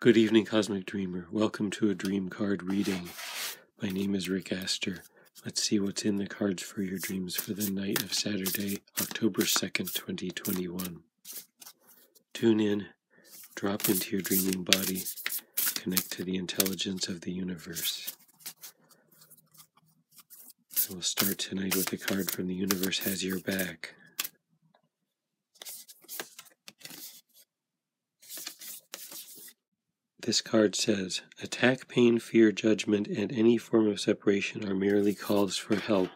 Good evening, Cosmic Dreamer. Welcome to a dream card reading. My name is Rick Aster. Let's see what's in the cards for your dreams for the night of Saturday, October 2nd, 2021. Tune in, drop into your dreaming body, connect to the intelligence of the universe. I will start tonight with a card from the universe has your back. This card says attack, pain, fear, judgment, and any form of separation are merely calls for help.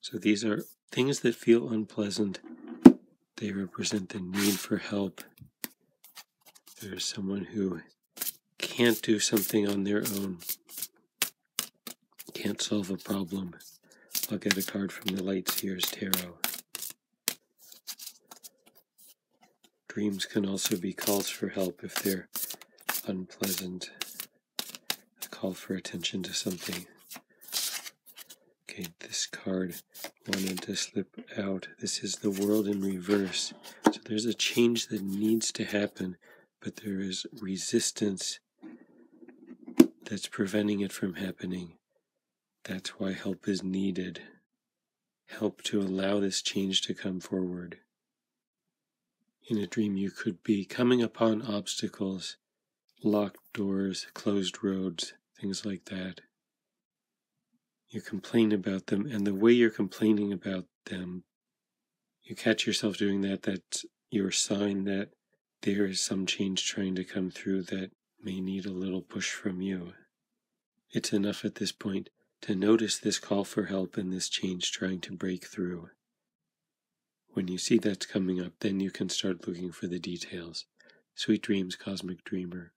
So these are things that feel unpleasant. They represent the need for help. There's someone who can't do something on their own, can't solve a problem. I'll get a card from the Light Seers Tarot. Dreams can also be calls for help if they're unpleasant. A call for attention to something. Okay, this card wanted to slip out. This is the world in reverse. So there's a change that needs to happen, but there is resistance that's preventing it from happening. That's why help is needed. Help to allow this change to come forward. In a dream, you could be coming upon obstacles, locked doors, closed roads, things like that. You complain about them, and the way you're complaining about them, you catch yourself doing that, that's your sign that there is some change trying to come through that may need a little push from you. It's enough at this point to notice this call for help and this change trying to break through. When you see that's coming up, then you can start looking for the details. Sweet dreams, Cosmic Dreamer.